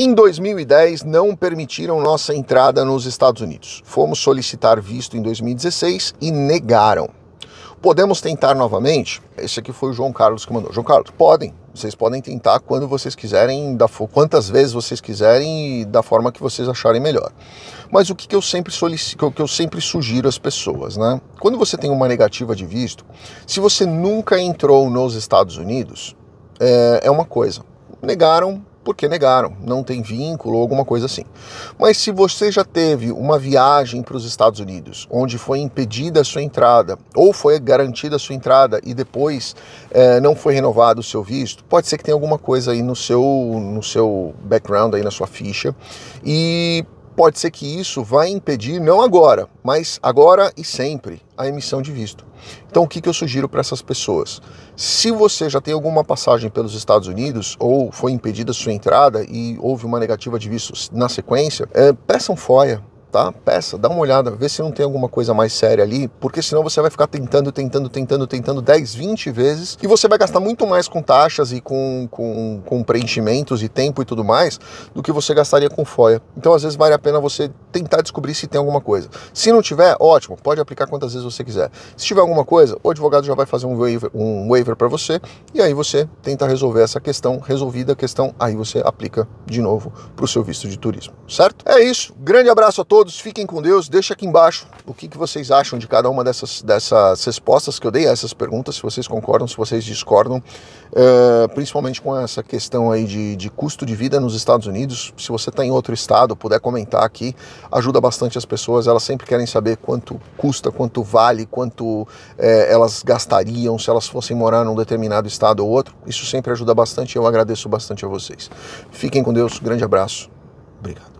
Em 2010, não permitiram nossa entrada nos Estados Unidos. Fomos solicitar visto em 2016 e negaram. Podemos tentar novamente? Esse aqui foi o João Carlos que mandou. João Carlos, podem. Vocês podem tentar quando vocês quiserem, da, quantas vezes vocês quiserem e da forma que vocês acharem melhor. Mas o que, que eu sempre solicito, que eu sempre sugiro às pessoas, né? Quando você tem uma negativa de visto, se você nunca entrou nos Estados Unidos, é, é uma coisa. Negaram, porque negaram, não tem vínculo ou alguma coisa assim. Mas se você já teve uma viagem para os Estados Unidos, onde foi impedida a sua entrada, ou foi garantida a sua entrada e depois é, não foi renovado o seu visto, pode ser que tenha alguma coisa aí no seu, no seu background, aí na sua ficha, e pode ser que isso vai impedir, não agora, mas agora e sempre, a emissão de visto. Então, o que, que eu sugiro para essas pessoas? Se você já tem alguma passagem pelos Estados Unidos ou foi impedida sua entrada e houve uma negativa de visto na sequência, é, peçam FOIA, tá? Peça, dá uma olhada, vê se não tem alguma coisa mais séria ali, porque senão você vai ficar tentando, tentando, tentando, tentando 10, 20 vezes e você vai gastar muito mais com taxas e com, com, com preenchimentos e tempo e tudo mais do que você gastaria com FOIA. Então, às vezes, vale a pena você tentar descobrir se tem alguma coisa. Se não tiver, ótimo, pode aplicar quantas vezes você quiser. Se tiver alguma coisa, o advogado já vai fazer um waiver, um waiver para você e aí você tenta resolver essa questão, resolvida a questão, aí você aplica de novo para o seu visto de turismo, certo? É isso, grande abraço a todos todos, fiquem com Deus. Deixa aqui embaixo o que, que vocês acham de cada uma dessas, dessas respostas que eu dei a essas perguntas, se vocês concordam, se vocês discordam, uh, principalmente com essa questão aí de, de custo de vida nos Estados Unidos. Se você está em outro estado, puder comentar aqui, ajuda bastante as pessoas. Elas sempre querem saber quanto custa, quanto vale, quanto eh, elas gastariam se elas fossem morar num determinado estado ou outro. Isso sempre ajuda bastante e eu agradeço bastante a vocês. Fiquem com Deus, grande abraço, obrigado.